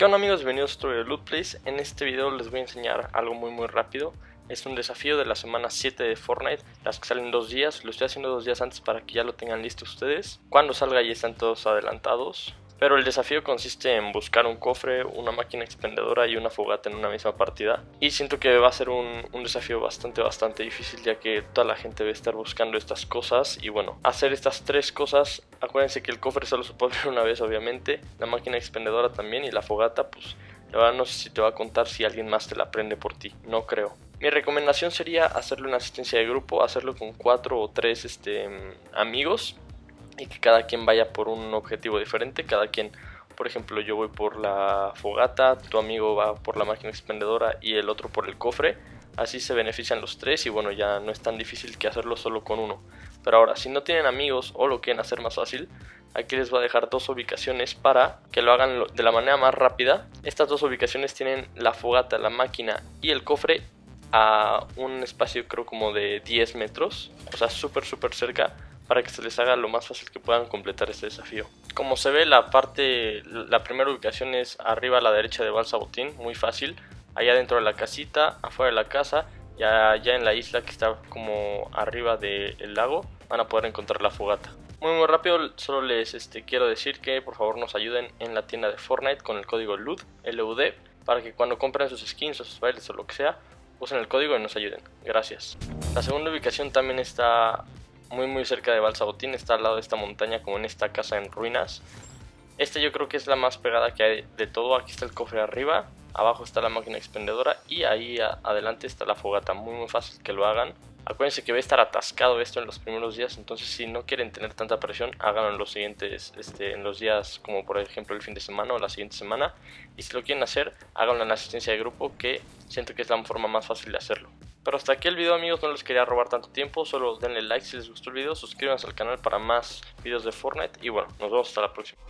¿Qué onda amigos? Bienvenidos a otro video de. En este video les voy a enseñar algo muy muy rápido. Es un desafío de la semana 7 de Fortnite, las que salen dos días. Lo estoy haciendo dos días antes para que ya lo tengan listo ustedes. Cuando salga ya están todos adelantados. Pero el desafío consiste en buscar un cofre, una máquina expendedora y una fogata en una misma partida. Y siento que va a ser un, desafío bastante, bastante difícil ya que toda la gente va a estar buscando estas cosas. Y bueno, hacer estas tres cosas, acuérdense que el cofre solo se puede abrir una vez obviamente, la máquina expendedora también y la fogata pues la verdad no sé si te va a contar si alguien más te la aprende por ti, no creo. Mi recomendación sería hacerle una asistencia de grupo, hacerlo con cuatro o tres este, amigos y que cada quien vaya por un objetivo diferente, cada quien, por ejemplo, yo voy por la fogata, tu amigo va por la máquina expendedora y el otro por el cofre, así se benefician los tres y bueno, ya no es tan difícil que hacerlo solo con uno. Pero ahora, si no tienen amigos o lo quieren hacer más fácil, aquí les voy a dejar dos ubicaciones para que lo hagan de la manera más rápida. Estas dos ubicaciones tienen la fogata, la máquina y el cofre a un espacio creo como de 10 metros, o sea, súper súper cerca para que se les haga lo más fácil que puedan completar este desafío. Como se ve la parte, la primera ubicación es arriba a la derecha de Balsabotín, muy fácil, allá dentro de la casita, afuera de la casa y allá en la isla que está como arriba del lago van a poder encontrar la fogata. Muy muy rápido, solo les este, quiero decir que por favor nos ayuden en la tienda de Fortnite con el código LUD, LUD, para que cuando compren sus skins o sus bailes o lo que sea, usen el código y nos ayuden. Gracias. La segunda ubicación también está muy muy cerca de Balsabotín, está al lado de esta montaña como en esta casa en ruinas. Esta yo creo que es la más pegada que hay de todo, aquí está el cofre arriba, abajo está la máquina expendedora y ahí adelante está la fogata, muy muy fácil que lo hagan. Acuérdense que va a estar atascado esto en los primeros días, entonces si no quieren tener tanta presión, háganlo en los siguientes, este, en los días como por ejemplo el fin de semana o la siguiente semana. Y si lo quieren hacer, háganlo en la asistencia de grupo, que siento que es la forma más fácil de hacerlo. Pero hasta aquí el video amigos, no les quería robar tanto tiempo, solo denle like si les gustó el video, suscríbanse al canal para más videos de Fortnite y bueno, nos vemos hasta la próxima.